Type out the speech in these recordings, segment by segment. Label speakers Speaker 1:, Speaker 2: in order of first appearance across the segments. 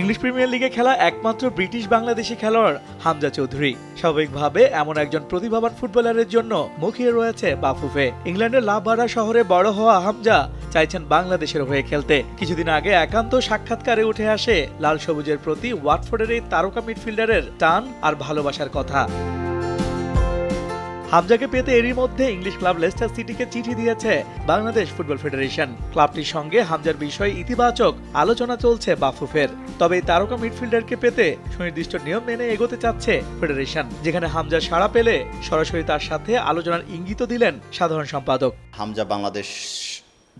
Speaker 1: English premier লিগে খেলা একমাত্র ব্রিটিশ বাংলাদেশি খেলোয়াড় হামজা চৌধুরী। স্বাভাবিকভাবে এমন একজন প্রতিভাবান ফুটবলারের জন্য মুখিয়ে রয়েছে বাফুফে। ইংল্যান্ডের লাভবাড়া শহরে বড় হওয়া হামজা চাইছেন বাংলাদেশের হয়ে খেলতে। কিছুদিন আগে একান্ত সাক্ষাৎকারে উঠে আসে লাল সবুজের প্রতি ওয়াটফোর্ডের এই তারকা মিডফিল্ডারের টান আর ভালোবাসার কথা। হামজাকে পেতে এরই মধ্যে ইংলিশ ক্লাব লেস্টার সিটিকে চিঠি দিয়েছে বাংলাদেশ ফুটবল ফেডারেশন। ক্লাবটির সঙ্গে হামজার বিষয়ে ইতিবাচক আলোচনা চলছে বাফুফের। তবে তারকা মিডফিল্ডারকে পেতে সুনির্দিষ্ট নিয়ম মেনে এগোতে চাচ্ছে ফেডারেশন, যেখানে হামজা সাড়া পেলে সরাসরি তার সাথে আলোচনার ইঙ্গিত দিলেন সাধারণ সম্পাদক।
Speaker 2: হামজা বাংলাদেশ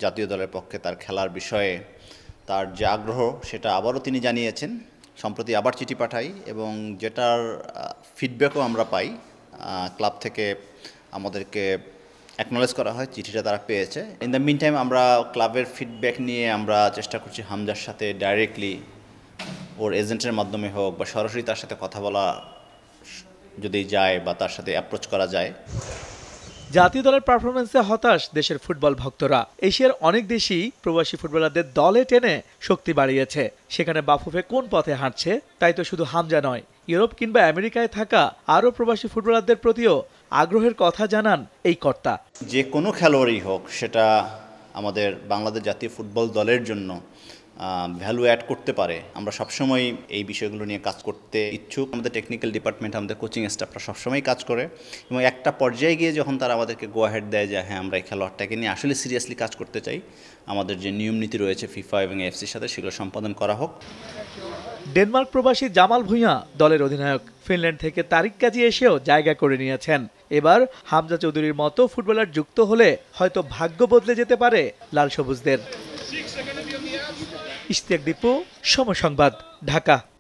Speaker 2: জাতীয় দলের পক্ষে তার খেলার বিষয়ে তার যে আগ্রহ, সেটা আবারও তিনি জানিয়েছেন। সম্প্রতি আবার চিঠি পাঠাই এবং যেটার ফিডব্যাকও আমরা পাই ক্লাব থেকে আমাদেরকে অ্যাকনোলেজ করা হয়, চিঠিটা তারা পেয়েছে। ইন দ্য মিন টাইম আমরা ক্লাবের ফিডব্যাক নিয়ে আমরা চেষ্টা করছি হামজার সাথে ডাইরেক্টলি ওর এজেন্টের মাধ্যমে হোক বা সরাসরি তার সাথে কথা বলা যদি যায় বা তার সাথে অ্যাপ্রোচ করা যায়।
Speaker 1: জাতীয় দলের পারফরমেন্সে হতাশ দেশের ফুটবল ভক্তরা। এশিয়ার অনেক দেশই প্রবাসী ফুটবলারদের দলে টেনে শক্তি বাড়িয়েছে। সেখানে বাফুফে কোন পথে হাঁটছে, তাই তো শুধু হামজা নয়। ইউরোপ কিংবা আমেরিকায় থাকা আরও প্রবাসী ফুটবলারদের প্রতিও আগ্রহের কথা জানান এই কর্তা।
Speaker 2: যে কোনো খেলোয়াড়ই হোক, সেটা আমাদের বাংলাদেশ জাতীয় ফুটবল দলের জন্য ভ্যালু অ্যাড করতে পারে। আমরা সবসময় এই বিষয়গুলো নিয়ে কাজ করতে ইচ্ছুক। আমাদের টেকনিক্যাল ডিপার্টমেন্ট আমাদের কোচিং স্টাফরা সবসময় কাজ করে। এবং একটা পর্যায়ে গিয়ে যখন তারা আমাদেরকে গো হেড দেয় যে হ্যাঁ আমরা এই খেলোয়াড়টাকে নিয়ে আসলে সিরিয়াসলি কাজ করতে চাই, আমাদের যে নিয়ম নীতি রয়েছে ফিফা এবং এফসির সাথে, সেগুলো সম্পাদন করা হোক।
Speaker 1: ডেনমার্ক প্রবাসী জামাল ভুঁইয়া দলের অধিনায়ক। ফিনল্যান্ড থেকে তারিক কাজী এসেও জায়গা করে নিয়েছেন। এবার হামজা চৌধুরীর মতো ফুটবলার যুক্ত হলে হয়তো ভাগ্য বদলে যেতে পারে লাল সবুজদের। ইশতিয়াক দীপু, সমসংবাদ, ঢাকা।